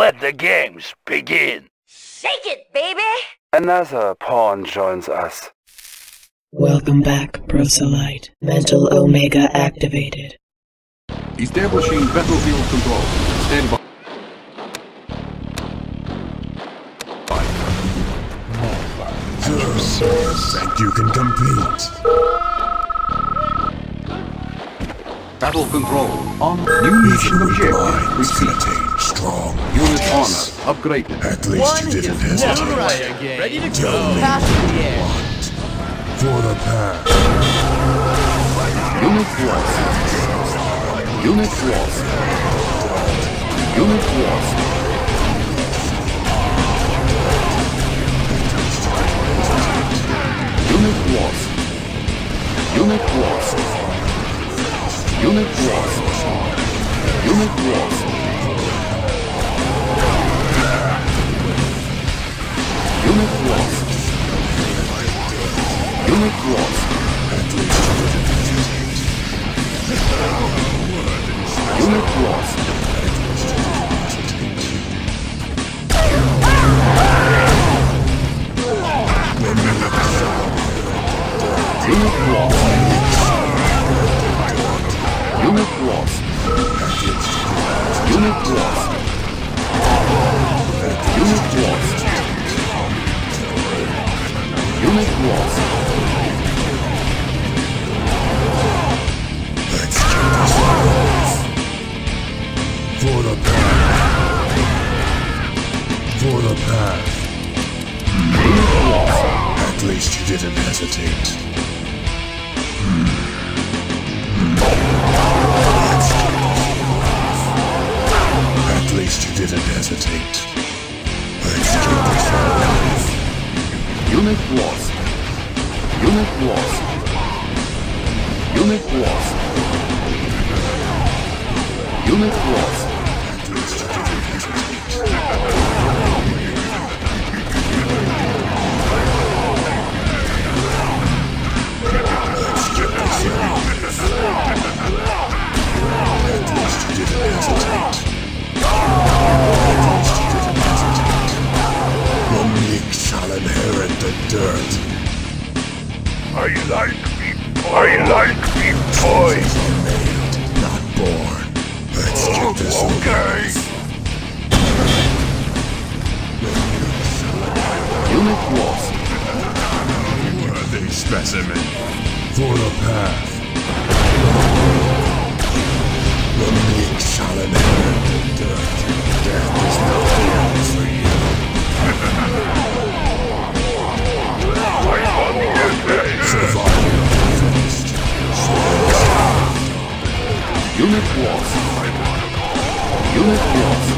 Let the games begin. Shake it, baby! Another pawn joins us. Welcome back, Proselyte. Mental Omega activated. Establishing battlefield control. Stand by. Think you can compete? Battle control. On new mission Even weak objective. Minds can Received. attain strong Unit units. honor upgraded. At least you didn't hesitate. Ready to Tell go. me Pass what the air. want. For the past. Unit lost. Unit lost. Unit lost. Unit lost. Unit lost. Unit lost. Unit lost. growth. Unit growth. Unit growth. Unit growth. Unit growth. Unit growth. Unit growth. 我。Unit lost. Unit lost.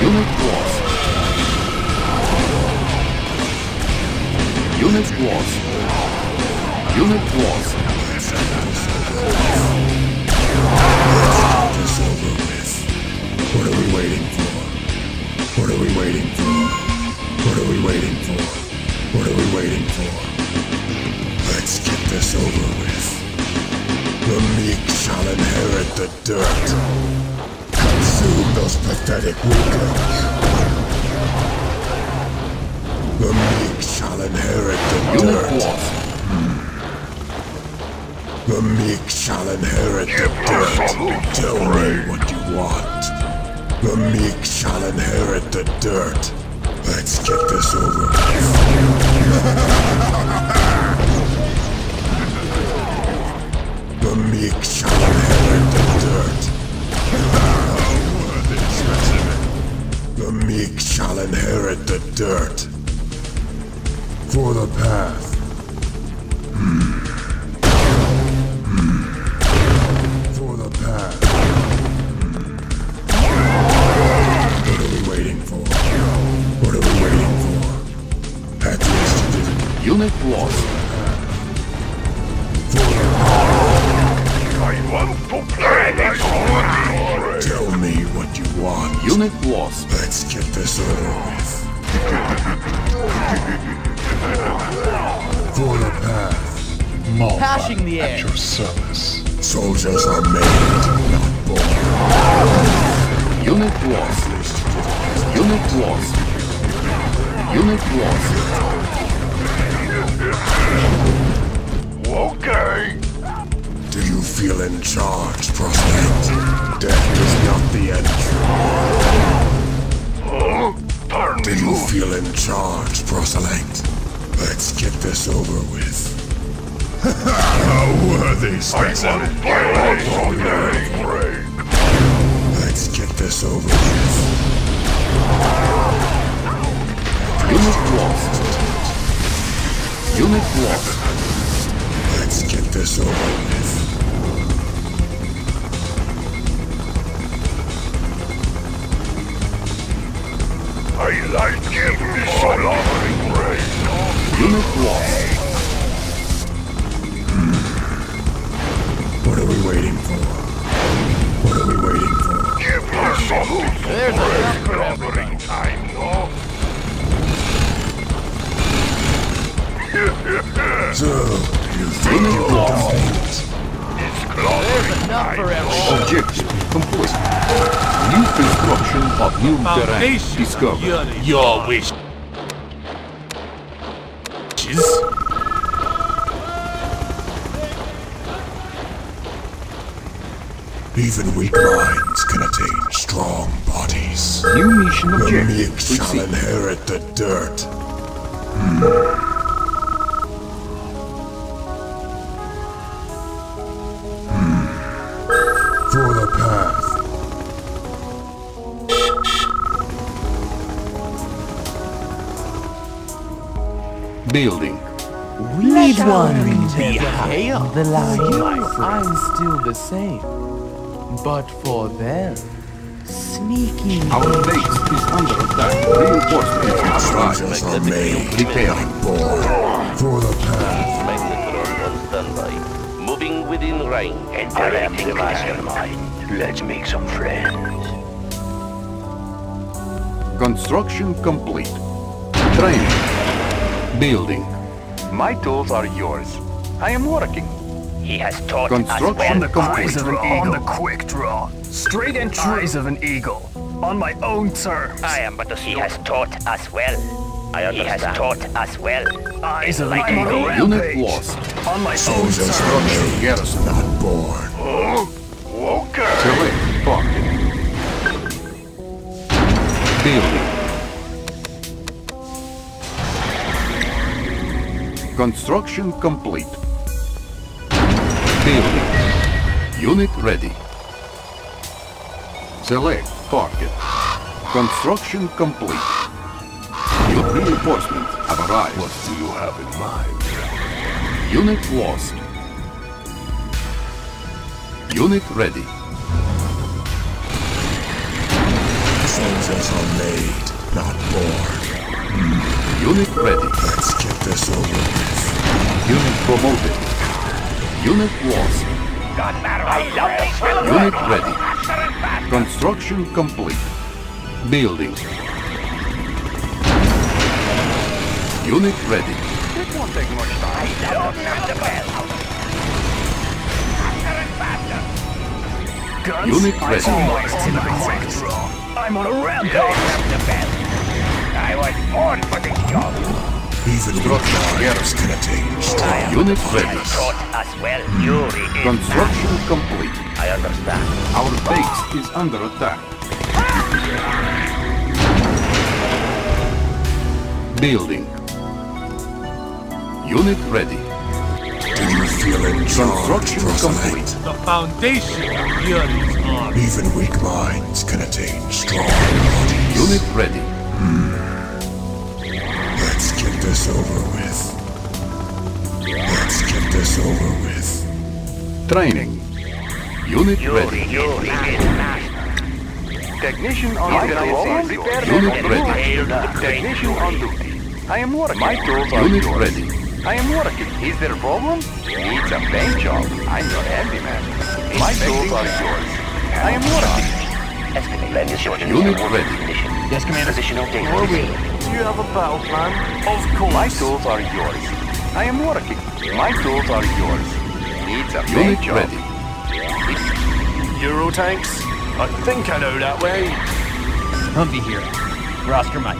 Unit lost. Unit lost. Unit lost. What are we waiting for? What are we waiting for? What are we waiting for? What are we waiting for? Let's get this over with. The meek shall inherit the dirt. Consume those pathetic weaklings. The meek shall inherit the dirt. lost. Hmm. The meek shall inherit the dirt. Tell me what you want. The meek shall inherit the dirt. Let's get this over with. The meek shall inherit the dirt. The meek shall inherit the dirt. For the path. For the path. What are we waiting for? What are we waiting for? Unit lost. What you want. Unit lost. Let's get this over with. For the path. Passing the air. Soldiers are made, not born. lost. Unit lost. Unit lost. Okay. Do you feel in charge, proselyte? Death is not the end. Huh? Turn Do you feel in charge, proselyte? Let's get this over with. How worthy, break. Let's get this over with. Unit lost. Unit lost. Let's get this over with. I like give me some offering break. Unit lost. Hmm. What are we waiting for? What are we waiting for? Give me something. There's enough for offering time, no? So, you think you Unit can lost. compete? It's clobbering. Objective complete. New construction of new terrain discovered. Your wish. Even weak minds can attain strong bodies. New mission The objective meek shall inherit the dirt. Hmm. Building. We Need one behind the line. I'm still the same. But for them, sneaking. Our base is under attack. Reinforcements have arrived. Soldiers are made Repairing. born. For the path. Magnetron on standby. Moving within range. Enter empty the mastermind. Let's make some friends. Construction complete. Training. Building. My tools are yours. I am working. He has taught Construction complete. On the quick draw. Straight entries of an eagle. On my own terms. I am but a He has taught us well. I understand. He has taught us well. Eyes of Like an eagle. eagle. Unit Rampage. lost. On my own Soldiers terms. structure made, Garrison. not born. Huh? Okay. Select target. Building. Construction complete. Building. Unit ready. Select target. Construction complete. Your reinforcements have arrived. What do you have in mind? Unit lost. Unit ready. Soldiers are made, not born. Hmm. Unit ready. Let's get this over with. Unit promoted. Unit lost. I love this film. Unit ready. Construction complete. Building. Unit ready. It won't take much time. I love the bell. Guns. Unit I ready. on the quick. I'm on a rampage. The bell. I was born for this job. Even weak minds can attain strong Unit ready. has taught us well. Yuri is Construction complete. I understand. Our base is under attack. Building. Unit ready. Do you feel in charge, Construction proselyte? complete. The foundation of Yuri's army. Even weak minds can attain strong bodies. Unit ready. Let's get this over with. Let's get this over with. Training. Unit Yuri, ready. Yuri. Technician on He's duty. gonna roll Repair Unit ready. Hail the great Technician on duty. I am working. My tools are Unit yours. ready. I am working. Is there a problem? Needs a paint job. I'm your handyman. My tools are yours. I am working. Estimate. Unit ready. Yes, Commander. Position update. Do you have a battle plan? Of course. My tools are yours. I am working. My tools are yours. Needs a paint Unit job. ready. Euro tanks? I think I know that way. Humvee here. Roster Mike.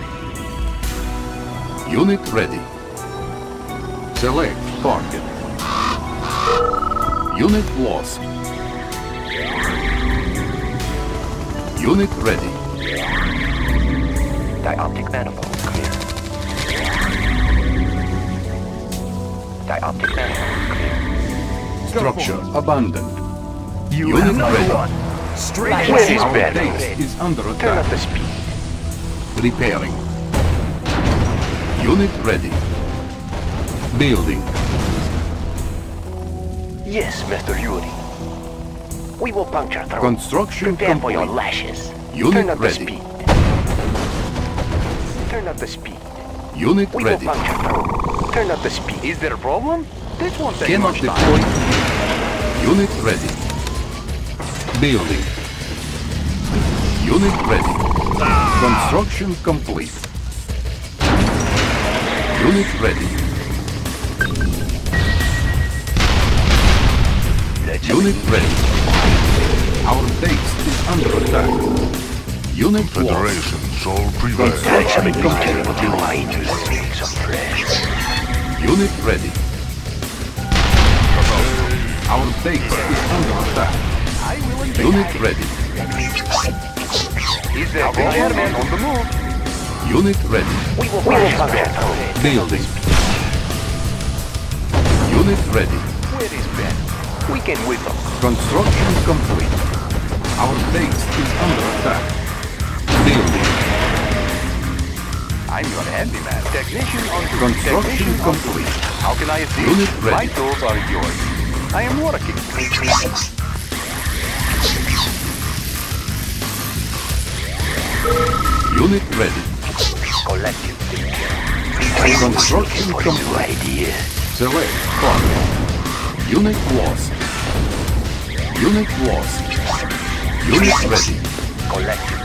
Unit ready. Select target. Unit lost. Unit ready. Dioptic manifold Dioptic manifold clear. Structure abandoned. You Unit have ready. one. Straight Where in. is Our Ben? is under Turn up the speed. Repairing. Unit ready. Building. Yes, Mr. Yuri. We will puncture through. Construction Prepare for your lashes. Unit Turn up ready. the speed. Turn up the speed. Unit We ready. will puncture through. Turn up the speed. Is there a problem? This won't take Cannot much deploy. Unit ready. Building. Unit ready. Construction complete. Unit ready. Unit ready. Our base is under attack. Unit. Federation shall prevail. Construction complete. Unit ready. Our base is under attack. Unit ready. Is there a airman on the move? Unit ready. We will, we will. Building. Unit ready. Where is Ben? We can whip him. Construction complete. Our base is under attack. I'm your handyman. Technician on. Construction Technician complete. How can I assist? Unit ready. My tools are yours. I am working. Unit ready. Collective Construction complete. Select target. Unit lost. Unit lost. Unit ready. Collective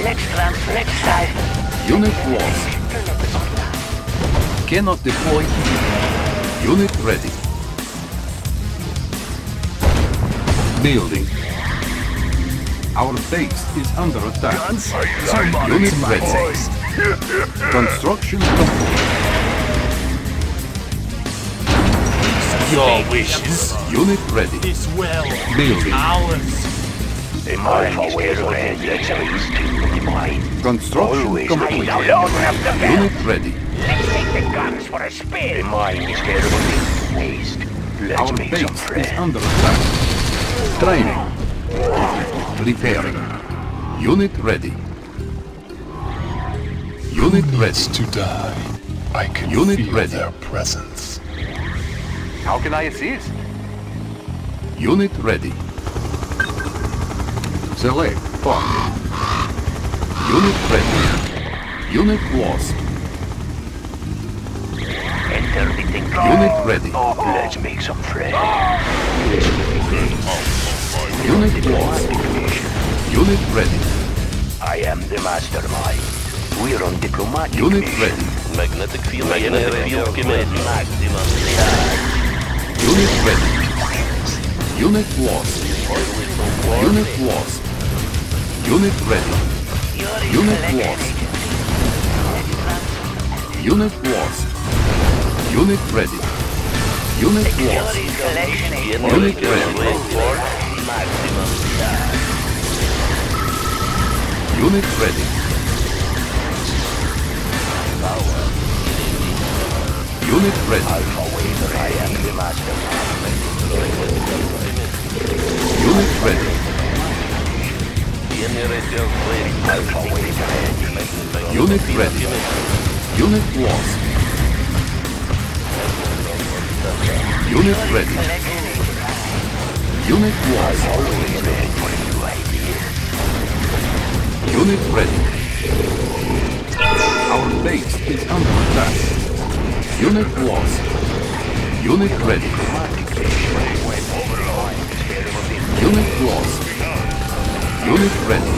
Let's transfer. Let's side. Unit lost. Cannot deploy. Unit ready. Building. Our base is under attack. Unit ready. Construction complete. Your wishes. Unit ready. This well Building. ours. The mind is getting Let's the mind. Construction Always complete. I don't have the bell. Unit ready. Let's take the guns for a spin. The mind is getting waste. Let's Our make some base is under attack. Training. Repairing. Unit ready. Unit ready. to die. I can Unit feel ready. their presence. How can I assist? Unit ready. Select target. Unit ready. Unit lost. Enter the thing. Unit ready. Oh, Let's make some friends. Unit lost. Unit ready. I am the mastermind. We're on diplomatic Unit mission. ready. Magnetic field. Magnetic field command. Maximum Unit ready. Unit lost. Unit lost. Unit ready. Unit lost. Unit lost. Unit ready. Unit lost. Unit ready. Unit ready. Unit ready. Unit ready. Unit ready. Unit lost. Unit ready. Unit lost. Unit ready. Our base is under attack. Unit lost. Unit ready. Unit lost. Unit ready.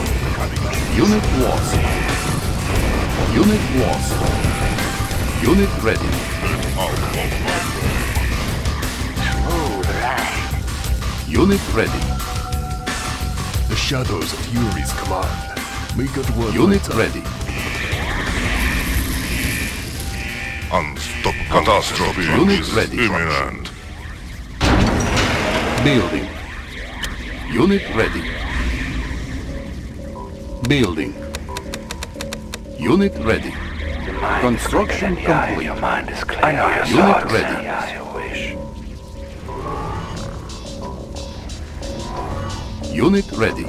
Unit lost. Unit lost. Unit ready. Alright. Unit ready. The shadows of Yuri's command. We could work Unit ready. Unstop catastrophe Unit is ready. imminent. Building. Unit ready. Building. Unit ready. Construction complete. Your mind is clear. I know your Unit thoughts. ready. As wish. Unit ready.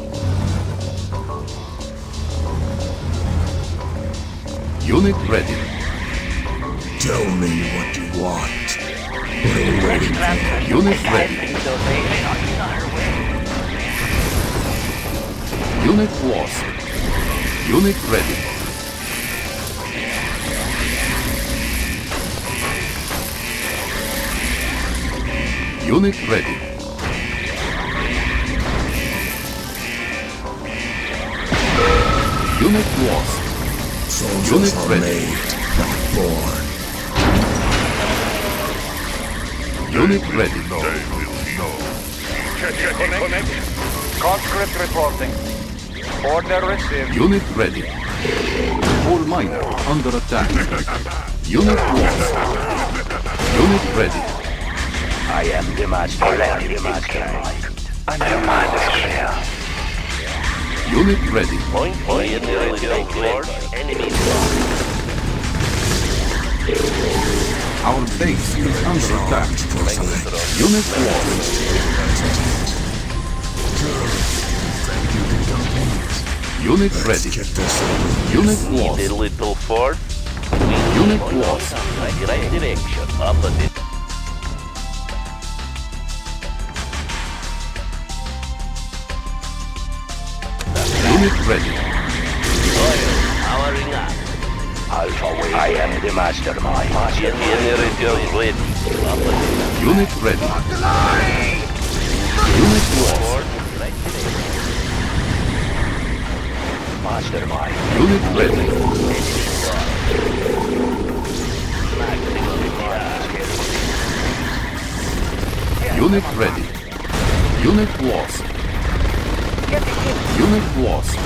Unit ready. Tell me what you want. What are we waiting for? Unit ready. Unit lost. Unit ready. Unit ready. Unit lost. Soldiers Unit are ready. made, not born. Unit ready. They will know. Conscript reporting. Order received. Unit ready. All miner under attack. Unit lost. Unit ready. I am the master. Polarity is clear. And your mind is clear. Unit ready. Point point in the. Enemy Our base is under attack. Unit lost. Unit ready. Get this over. Unit Need a little force. Unit lost. The right direction. Opposite. Unit ready. Oil powering up. Alpha Wave. I am the mastermind. Get the generator ready. Opposite. Unit ready. Unit lost. Mastermind. Unit ready. Unit ready. Unit lost. Unit lost.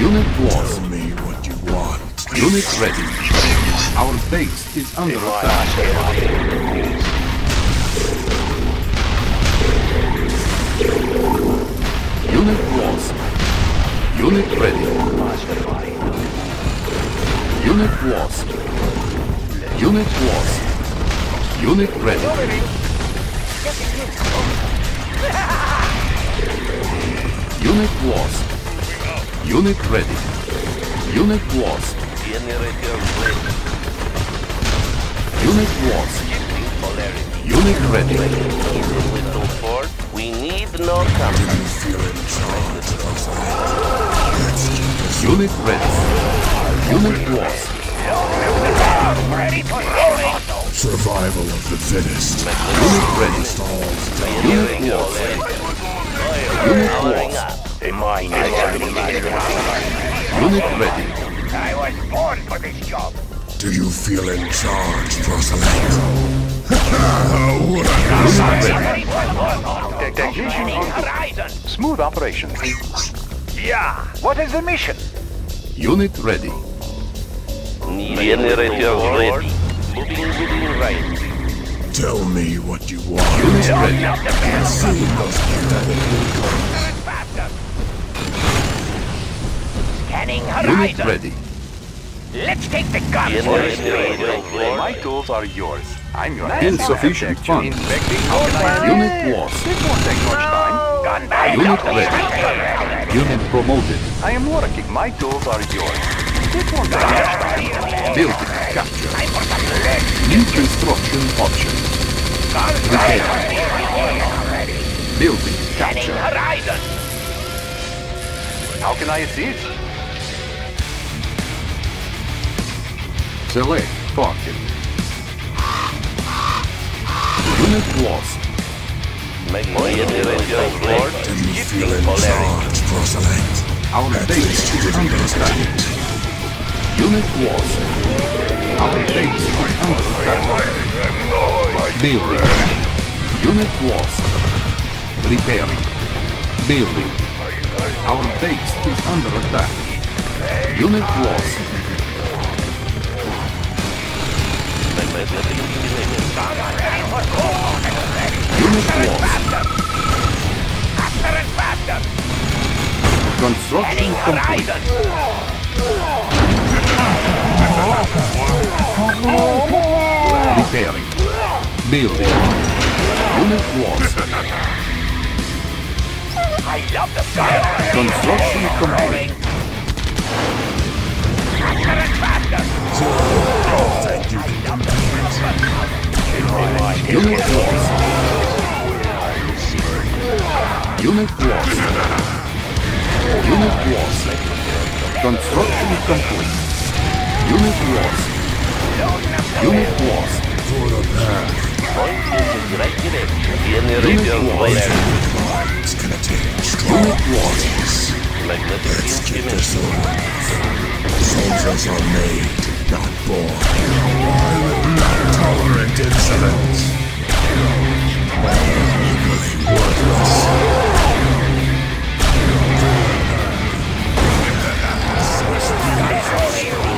Unit lost. Tell me what you want. Unit ready. Our base is under attack. Unit lost. Unit ready. Unit lost. Unit lost. Unit ready. Unit lost. Unit ready. Unit lost. Unit lost. Unit ready. Need a. We need no company. You feel in charge, Unit ready. Unit lost. Survival of the fittest. Unit ready. Unit lost. Unit Powering lost. up. The Unit ready. I was born for this job. Do you feel in charge, proselyte? Unit ready. Technician on horizon. Smooth operations. Yeah. What is the mission? Unit ready. Generator ready. Moving within range. Tell me what you want. Unit ready. Scanning horizon. Unit ready. Let's take the guns. Generator ready. My tools are yours. I'm your Insufficient funds. Inspecting. Unit lost. It won't take much time. Gun. Unit ready. Unit promoted. I am working. My tools are yours. It won't take much time. Building capture. New construction option. Repair. Building capture. How can I assist? Select target. Unit lost. Generator ready. Do you feel in charge, proselyte? Our At base least you is under attack. Unit lost. Our base is under attack. Building. Unit lost. Repairing. Building. Our base is under attack. Unit lost. Construction complete. Repairing. Building. Unit lost. I love the. Construction complete. Unit lost. Unit lost. Unit lost. Construction complete. Unit lost. Unit lost. For the past. Unit lost. It's gonna take strong Unit lost. Let's get this over. Soldiers are made, not born. I will not tolerate insolence.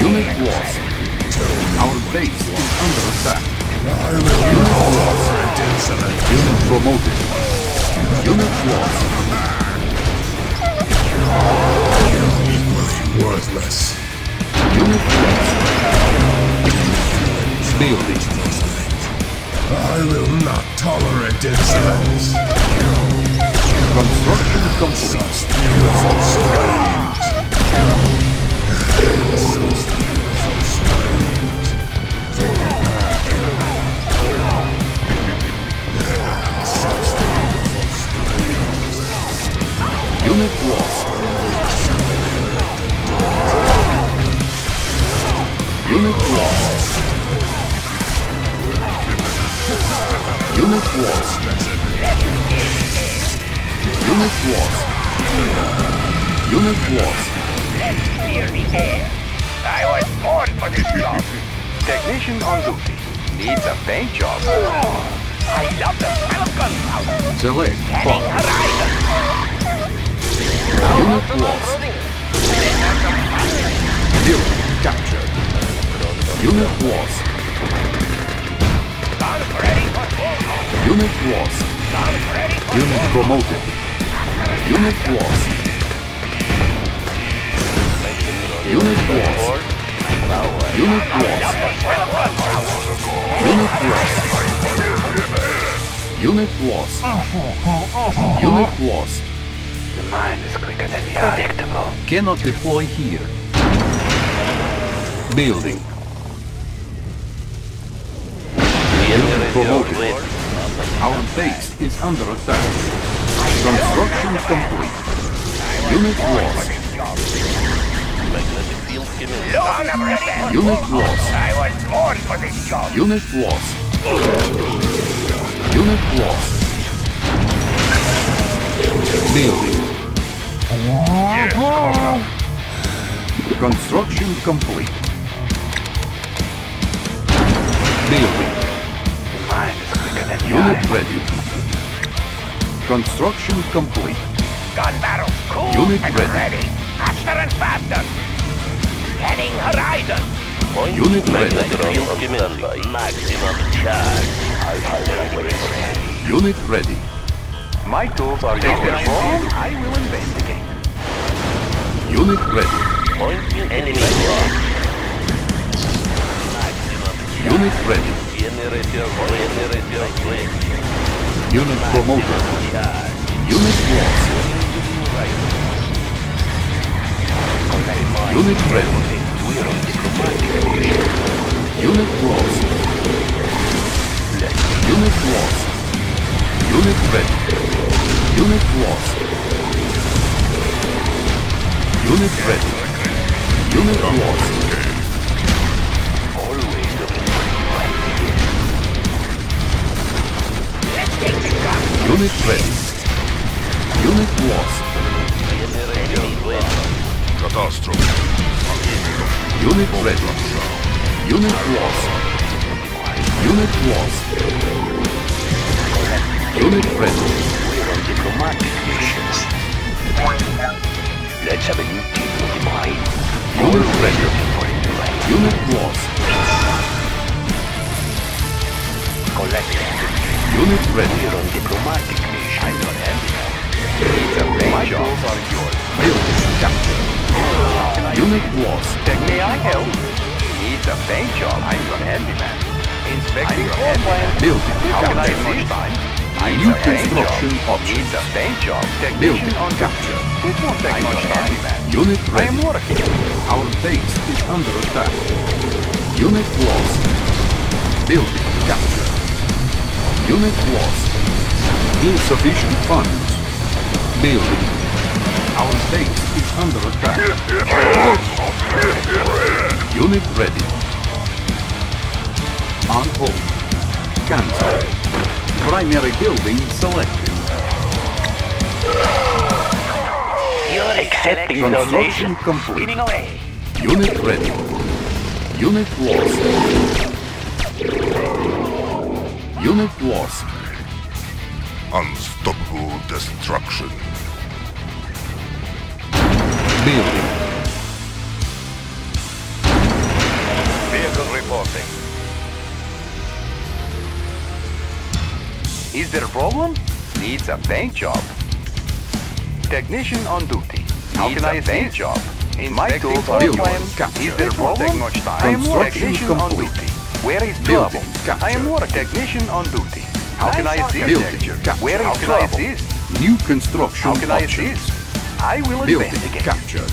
Unit lost. Our base is under attack. Tolerate insolence. Unit promoted. Unit lost. Equally worthless. Unit lost. Building. I will not tolerate insolence. Construction complete. Beautiful strange. Unit lost. Unit lost. Unit lost. Unit lost. Unit lost. Clear the air. I was born for this job. Technician on duty. Needs a paint job. I love the smell of gunpowder. Select Heading horizon. Unit lost. Building captured. Unit lost. Guns ready. Unit lost. Guns ready for Unit promoted. Unit lost. Unit lost. Unit lost. Unit lost. Unit lost. Unit lost. The mind is quicker than the predictable. Cannot deploy here. Building. Unit promoted. Our base is under attack. Construction complete. Unit lost. Unit lost. I was born for this job. Unit lost. Unit lost. Building. Construction complete. Building. Unit ready. Construction complete. Gun barrels cool Unit and ready. ready. Faster and faster. Heading horizon. Unit ready. Maximum charge. Unit ready. My tools are yours. I will investigate. Unit ready. Point enemy Unit ready. Unit promoted. Unit lost. Unit ready. Unit lost. Unit lost. Unit ready. Unit lost. Unit ready. Unit lost. Unit ready. Unit lost. Catastrophe. Unit ready. Unit lost. Unit lost. Unit ready. We're on diplomatic missions. Let's have a new team with mine. Unit ready. Unit lost. Collecting. Unit ready. We're on diplomatic mission. I'm your handyman. It's a My job. are yours. Building captured. Unit lost. May I help? Needs a paint job. I'm your handyman. Inspecting floor plan. Building How can I much time? I'm New construction options. Needs a paint job. Technician Building on captured. It won't take much time. Unit I ready. am working. Our base is under attack. Unit lost. Building captured. Unit lost. Insufficient funds. Building. Our base is under attack. Unit ready. On hold. Cancel. Primary building selected. You're accepting Construction donations. complete. Away. Unit ready. Unit lost. Unit lost. Unstoppable destruction. Building. Vehicle reporting. Is there a problem? Needs a paint job. Technician on duty. How Needs can a I paint assist? job. My Inspecting tools floor are Building yours. captured. Is there a It problem? much time. Construction complete. Duty. Where is Building trouble? captured. I am work technician on duty. How can I assist? Building captured. Where How is can I trouble? assist? New construction How can I options. assist? I will Building investigate. captured.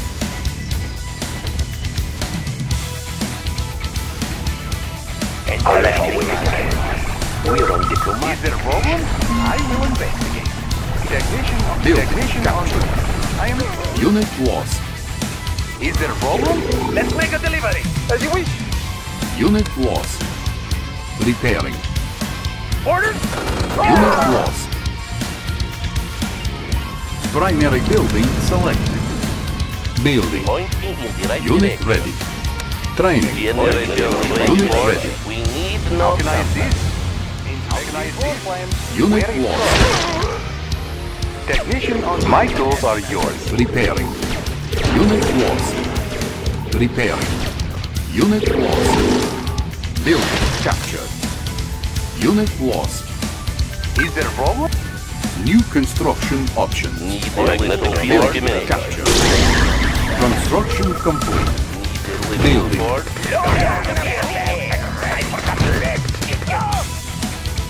And. We're on diplomatic. Is there a problem? I will investigate. Technician on Building technician on duty. I am. Unit lost. Is there a problem? Let's make a delivery. As you wish. Unit lost. Repairing. Orders. Unit lost. Primary building selected. Building. Pointing in the right Unit direction. ready. Training. Unit ready. We need How no can I assist? How can I assist? Unit Where is lost. Technician on my tools are yours. Repairing. Unit lost. Repairing. Unit lost. Building captured. Unit lost. Is there a problem? New construction options. Need magnetic field Building captured. Construction complete. Building. Board.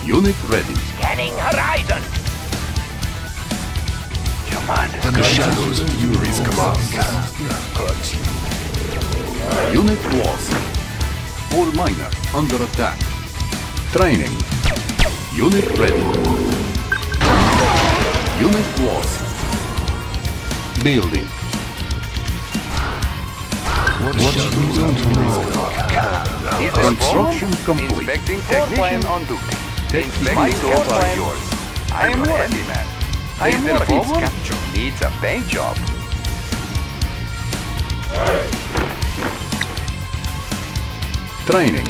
Unit ready. Scanning horizon. And the shadows of Yuri's command. Unit lost. All miner under attack. Training. Unit ready. Unit lost. Building. What shadows of Yuri's command. Is there a Construction problem? complete. Inspecting technician on duty. Take My my tools are yours. I am working. I am Is there a working. problem? Needs a paint job. Training.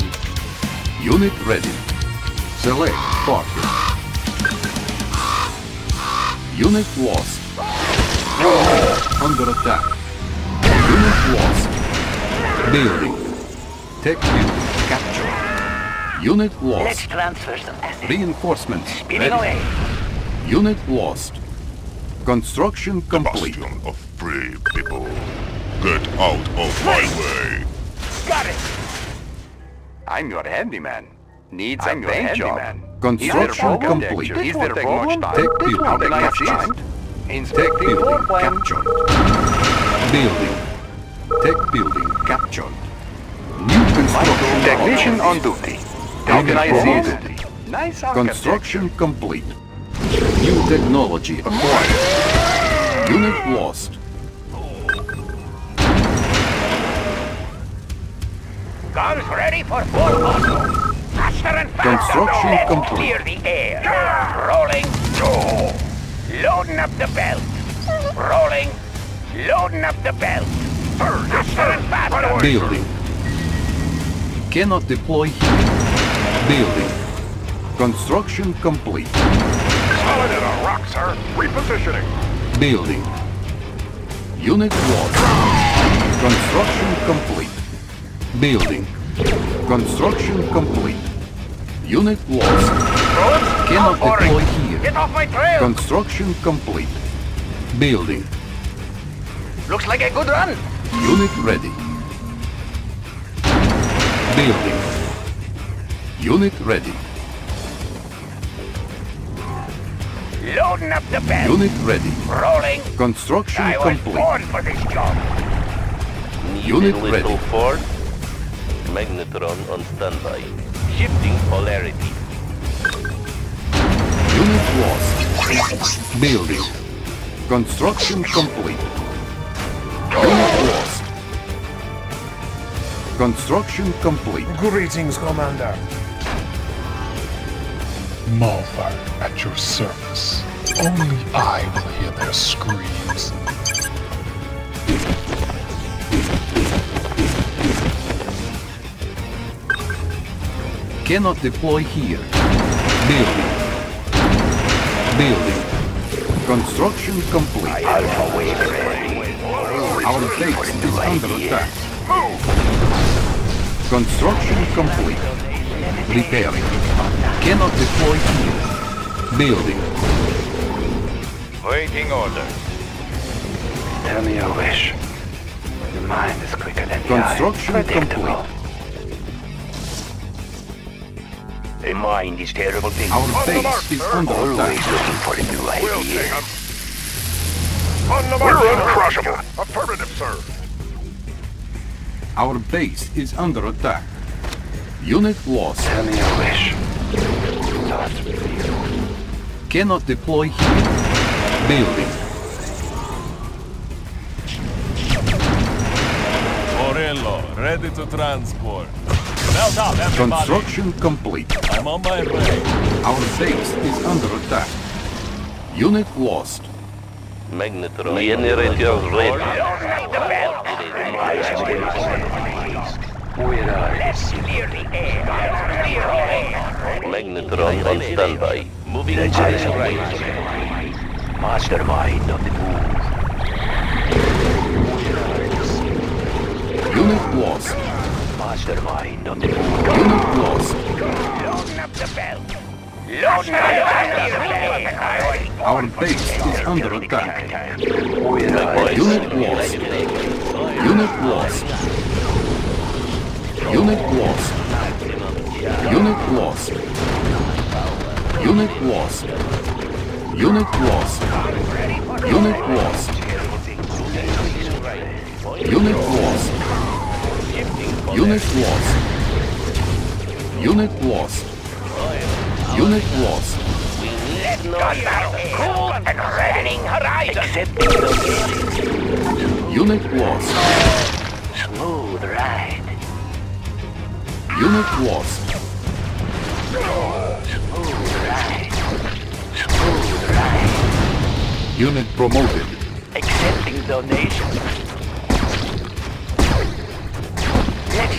Unit ready. Select target. Unit lost. Under attack. Unit lost. Building. Tech building captured. Unit Let's transfer some assets. Reinforcements Speeding ready. away. Unit lost. Construction complete. Bastion of free people. Get out of my way. Got it. I'm your handyman. Needs I'm a your paint job. handyman. Construction complete. Is there a problem? Tech building How can I captured. Inspecting floor plan. captured. Building. Tech building captured. New construction. Technician on duty. How can I Unit assist? Nice Construction complete. New technology acquired. Unit lost. Guns ready for full. Faster and faster. Construction Let's complete. Clear the air. Rolling. Loading up the belt. Rolling. Loading up the belt. Faster and faster. Building. Cannot deploy here. Building. Construction complete. Solid in a rock, sir. Repositioning. Building. Unit 1. Construction complete. Building. Construction complete. Unit lost. Roads? Cannot deploy here. Get off my trail! Construction complete. Building. Looks like a good run. Unit ready. Building. Unit ready. Loading up the belt. Unit ready. Rolling. Construction complete. born for this job. Unit ready. Ford. Magnetron on standby. Shifting polarity. Unit lost. Building. Construction complete. Unit lost. Construction complete. Greetings, Commander. Malver at your service. Only I will hear their screams. Cannot deploy here. Building. Building. Construction complete. Alpha wave ready. Our base is under attack. Construction complete. Repairing. Cannot deploy here. Building. Waiting order. Tell me your wish. Your mind is quicker than the Construction eye. Predictable. complete. Mind is terrible thing. Our base is under Always attack. looking for a new idea. On the mark. We're uncrushable. Affirmative, sir. Our base is under attack. Unit lost. Tell me your wish. Thoughts revealed. Cannot deploy here. Building. Morello, ready to transport. Melt up, everybody. Construction complete. I'm on my way. Our base is under attack. Unit lost. Magnetron generators ready. Loading up the belt. Where are Let's clear the air. Clear the air. Magnetron on standby. Moving to right. Mastermind of the move. Unit lost. Mastermind of the move. Loading up the belt. Loading up. Our base is under attack. Unit lost. Unit lost. Unit lost. Unit lost. Unit lost. Unit lost. Unit lost. Unit lost. Unit lost. Unit lost. Unit lost. Gun barrel. Cool and ready. Horizon. Unit lost. Smooth ride. Unit lost. Smooth ride. Smooth ride. Unit promoted. Accepting donation.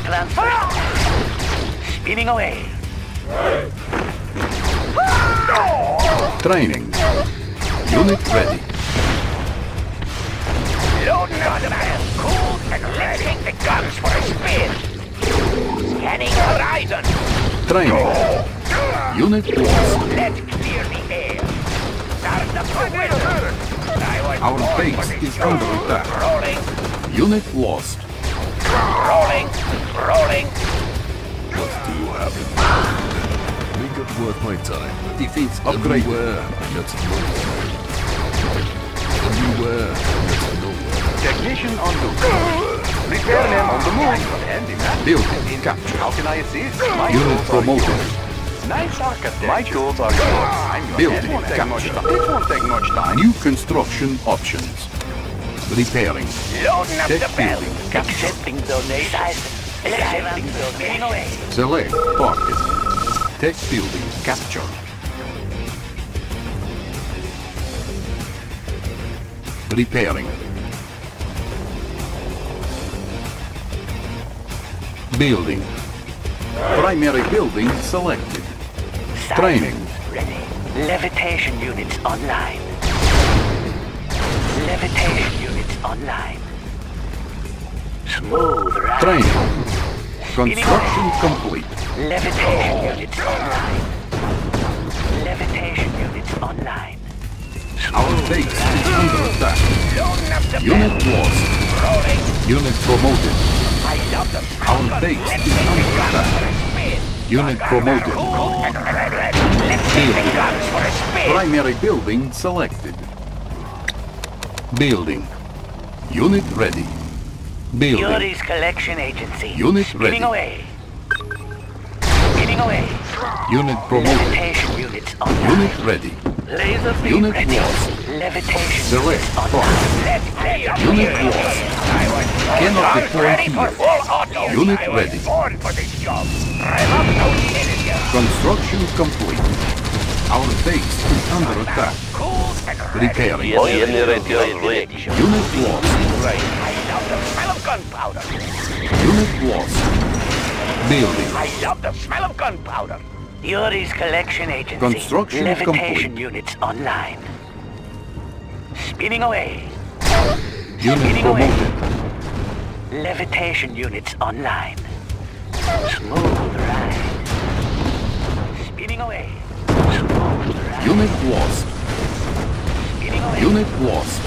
Transfer. Spinning away. Training. Unit ready. Loading up the belt. Cool and ready. Take the guns for a spin. Scanning horizon. Training. Unit lost. Let's clear the air. Start the perimeter. Our base is under attack. Rolling. Unit lost. Rolling. Rolling. What do you have in mind? Make it worth my time. Defense upgrade. Everywhere, yet nowhere. Everywhere, yet nowhere. Technician on duty. Repairman on the move. Handyman. Building captured. How can I assist? My Unit tools are promoted. Nice architecture. My tools are yours. I'm Building It won't take much captured. time. It won't take much time. New construction options. Repairing. Loading up the building. Accepting donations. Accepting donations. Select target. Tech building captured. Repairing. Building. Primary building selected. Training. Ready. Levitation units online. Levitation online. Smooth ride. Training. Construction complete. Levitation units online. Levitation units online. Our base is under attack. Loading up the Unit lost. Rolling. Unit promoted. I love them. Our base is under attack. Unit promoted. And red, red. Let's take the guns for a spin. Primary building selected. Building. Unit ready. Building. Yuri's collection agency. Unit Spinning ready. away. Spinning away. Unit promoted. Levitation units online. Unit ready. Laser beam Unit ready. lost. Levitation target. online. Let's up Unit here. lost. I was Cannot deploy ready for here. full auto. Unit I was ready. born for this job. Rev up those. Construction complete. Our base is under attack. Cool and ready. Repairing. Generator ready. Unit lost. I love the smell of gunpowder. Unit lost. Building. I love the smell of gunpowder. Yuri's collection agency. Construction Levitation complete. units online. Spinning away. Unit Spinning away. Levitation units online. Smooth ride. Spinning away. Unit lost. Unit lost.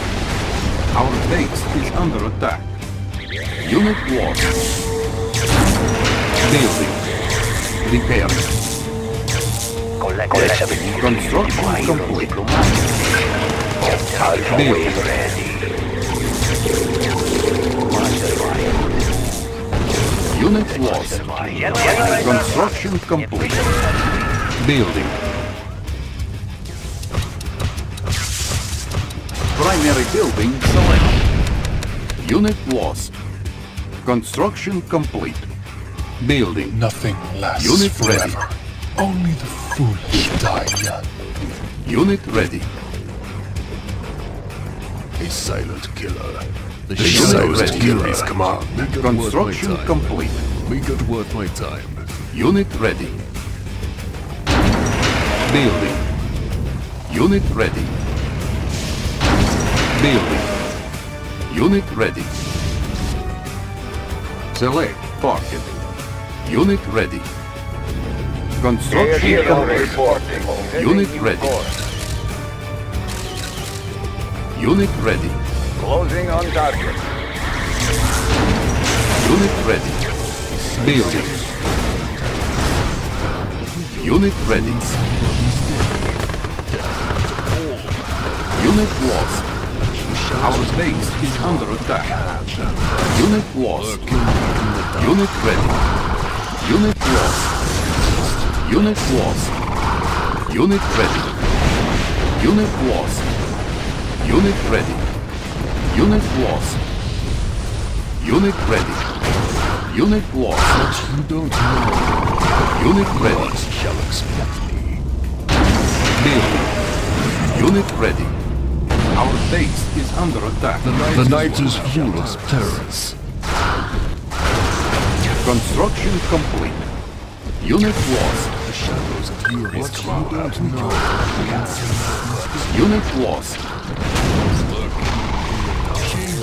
Our base is under attack. Unit lost. Building. Collection Construction complete. Building. Unit lost. Construction complete. Building. Primary building selected. Unit lost. Construction complete. Building. Nothing lasts Unit ready. forever. Only the foolish die young. Unit ready. A silent killer. The Unit shadows ready. hear his command. Construction complete. Make it worth my time. Unit ready. Building. Unit ready. Building. Unit ready. Select target. Unit ready. Construction complete. Unit ready. Unit ready. Closing on target. Unit ready. Building. Unit ready. Unit lost. Our base is under attack. Unit lost. Unit ready. Unit lost. Unit lost. Unit ready. Unit lost. Unit ready. Unit lost. Unit ready. Unit lost. You don't know Unit ready. what shall expect me. Building. Unit ready. Our base is under attack. The night is full of terrors. Construction complete. Unit lost. The shadows hear his command. Unit lost.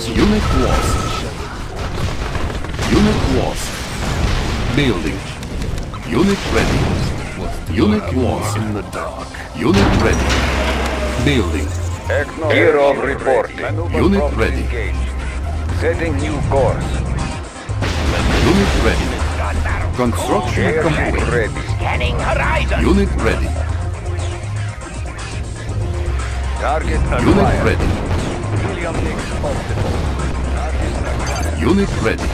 Unit lost. Unit lost. Building. Unit ready. Unit lost. In the dark. Unit ready. Building. Hero reporting. Unit ready. Setting new course. Unit ready. Construction complete. ready. Scanning horizon. Unit ready. Target Unit ready. William Nix Unit ready.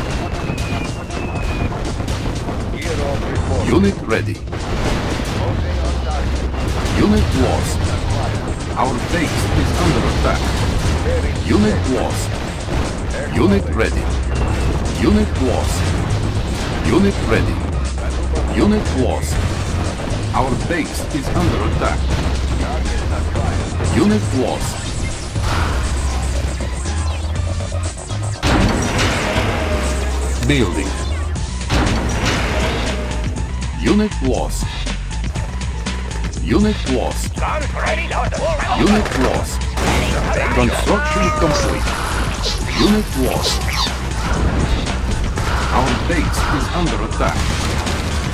Unit ready. Unit lost. Our base is under attack. Unit lost. Unit ready. Unit lost. Unit ready. Unit lost. Our base is under attack. Unit lost. Building. Unit lost. Unit lost. Unit lost. Construction complete. Unit lost. Our base is under attack.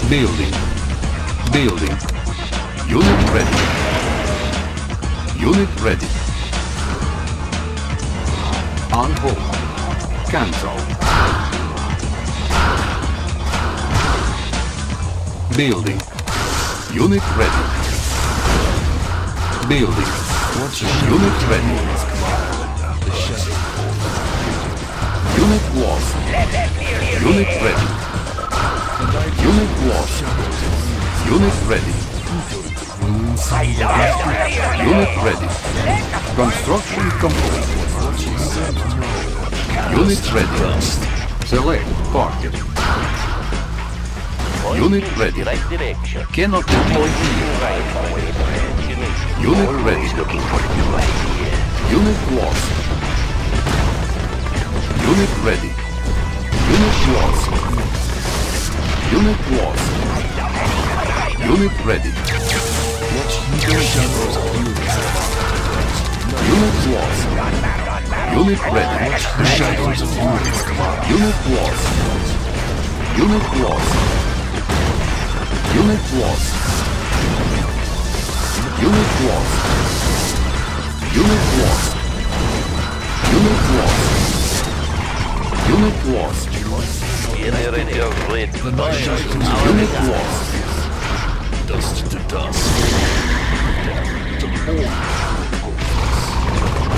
Building. Building. Unit ready. Unit ready. On hold. Cancel. Building. Unit ready. Building. Unit ready. Unit lost. Unit ready. Unit lost. Unit ready. Unit ready. Construction complete. Unit ready. Select target. Unit ready. Cannot deploy here. Unit ready. Looking for new ideas. Unit lost. Unit ready. Unit lost. Unit lost. Unit ready. Unit lost. Unit ready. The shadows of you Unit lost. Unit lost. Unit lost. Unit lost. Unit lost. Unit lost. Unit lost. Generator ready. Unit lost. Dust to dust.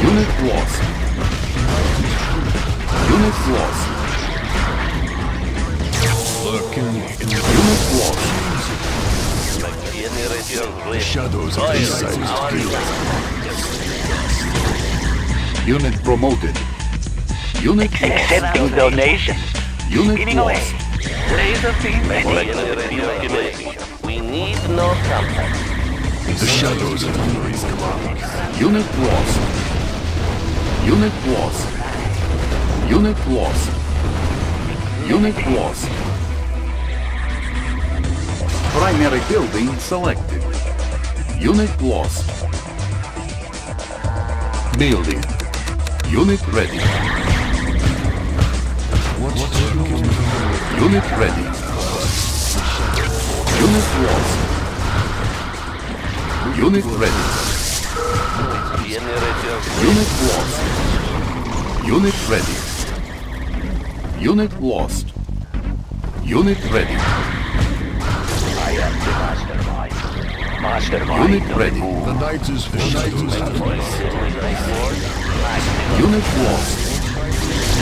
Unit lost. Unit lost. Lurking in the Unit lost. Generator ready. shadows of the sized Unit promoted. Unit. Accepting donation. Unit Spinning away. lost. Laser beam. We need no company. The shadows of Fury's command. Unit lost. Unit lost. Unit lost. Unit lost. Primary building selected. Unit lost. Building. Unit ready. Unit ready. Unit lost. Unit ready. Unit lost. Unit ready. Unit lost. Unit ready. I am the mastermind. Mastermind. Unit ready. The night is the shadows of Unit lost.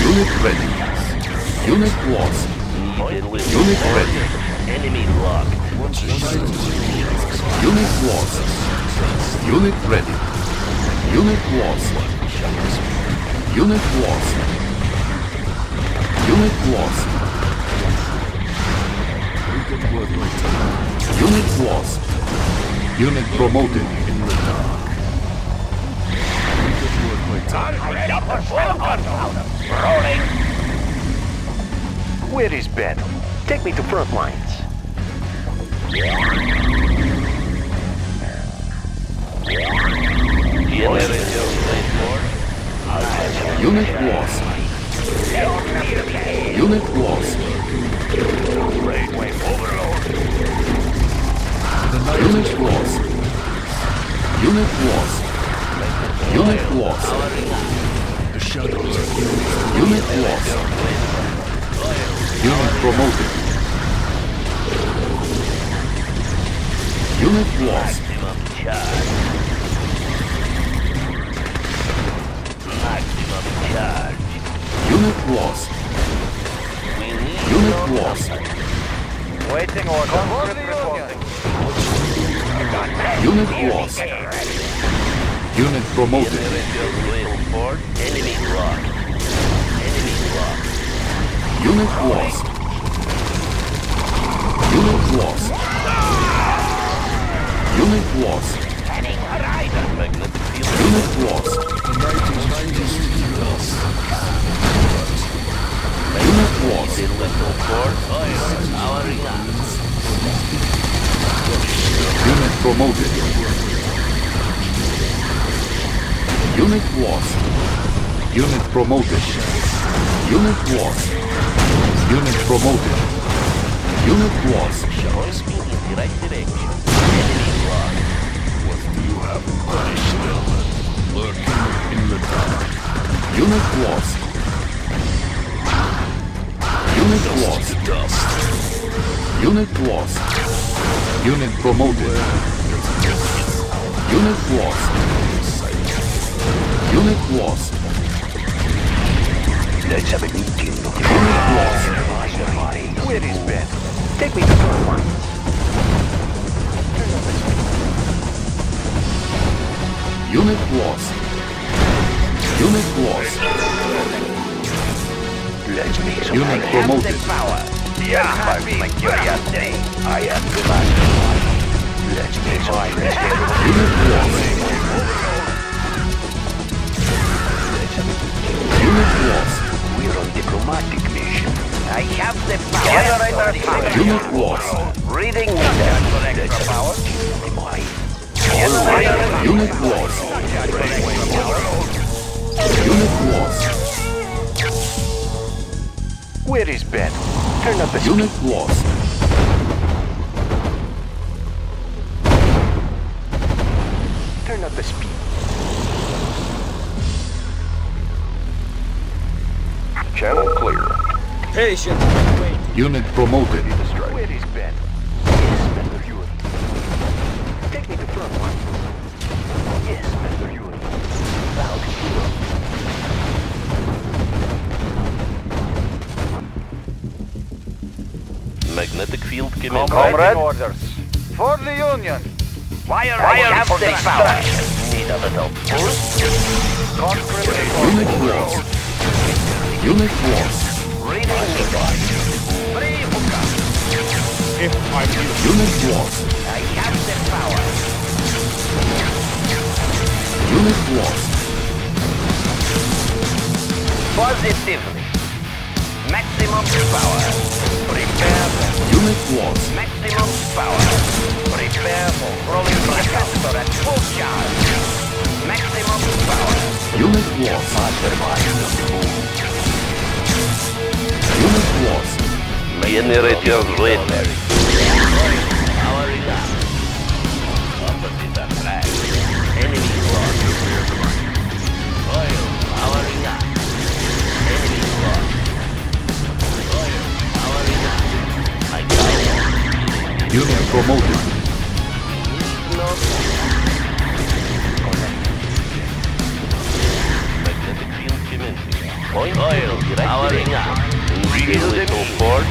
Unit ready. Unit lost. Unit ready. Enemy locked. Unit lost. Unit ready. Unit lost. Unit lost. Unit lost. Unit lost. Unit promoted. In the dark. Rolling. Where is Ben? Take me to front lines. Generator ready. Unit lost. Unit lost. Unit lost. Unit lost. Unit lost. the shadows of Unit lost. Unit promoted. Unit lost. Maximum charge. Maximum charge. Unit lost. Unit lost. Waiting order. Unit lost. Unit promoted. Generator ready. Port. Enemy locked. Enemy locked. Unit lost. Unit lost. Unit lost. Unit lost. Unit lost. Port. Unit promoted. Unit lost. Unit promoted. Unit lost. Unit promoted. Unit lost. What do you have in mind, Lurking in the dark. Unit lost. Unit lost. Unit lost. Unit promoted. Unit lost. Unit lost. Let's have a meeting. Unit lost. Where is Ben? Take me to front line. Unit lost. Unit lost. Let's make some Unit promoted. power. My curiosity. I am the mastermind. Let's make some fresh air. Unit lost. Unit lost. We're on diplomatic mission. I have the power. Generator power. Unit lost. Reading meter. Let's power. Unit lost. Unit lost. Where is Ben? Turn up the speed. Unit lost. Turn up the speed. Channel clear. Patient. Unit promoted. Comrade. orders. For the Union. Wire, Wire for the power. Need a little boost. Unit lost. Unit lost. Reading meter. Free. If I Unit lost. I have the power. Unit lost. Positively. Maximum power. Prepare for Unit lost. maximum power. Prepare for rolling reactor at full charge. Maximum power. Unit lost. Mastermind of the moon. Unit lost. Generator ready. Unit promoted. Magnetic field commencing. Point oil powering up. Field to port.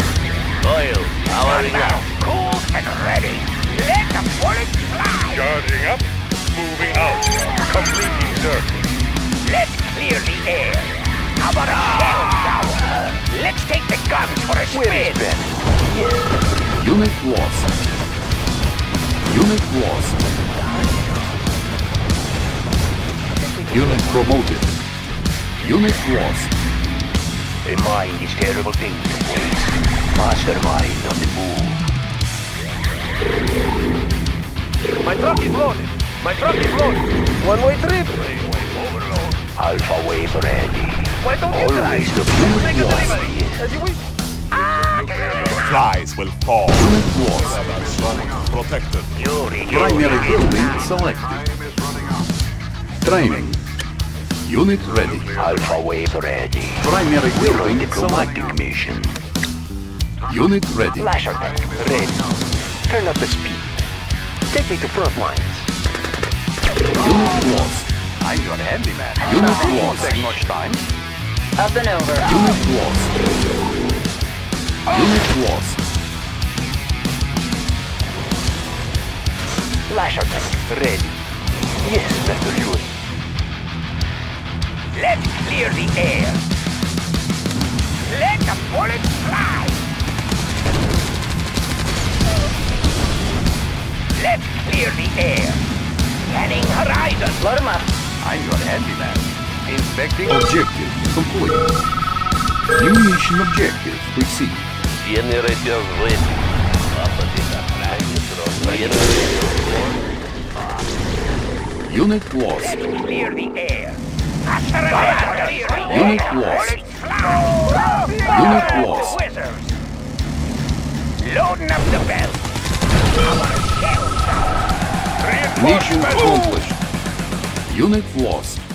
Oil powering up. Cool and ready. Let the bullet fly. Charging up, moving out. Completing circle. Let's clear the air. How about a? Let's take the guns for a Where is spin. Ben? Unit lost. Unit lost. Unit promoted. Unit lost. A mind is terrible thing to waste. Mastermind on the move. My truck is loaded. My truck is loaded. One-way trip. Alpha wave ready. Why don't you try? Always the Make a Flies will fall. Unit lost. Protected. Primary building selected. Training. Unit ready. Alpha wave ready. Primary building diplomatic selected. mission. Unit ready. Flasher tank. Ready. Turn up the speed. Take me to front lines. Unit lost. I'm your handyman. Unit Won't lost. take much time. Up and over. Unit lost. Unit lost. Flasher tank. Ready. Yes, Master Yuri. Let's clear the air. Let the bullets fly. Let's clear the air. Scanning horizon. Load 'em up. I'm your handyman. Inspecting. Objective complete. New mission objective received. Generator ready. Opposite attack. Generator Unit lost. Clear the air. Faster and faster. Clear Unit air. lost. Bullets. Unit lost. Loading up the belt. Mission accomplished. Unit lost.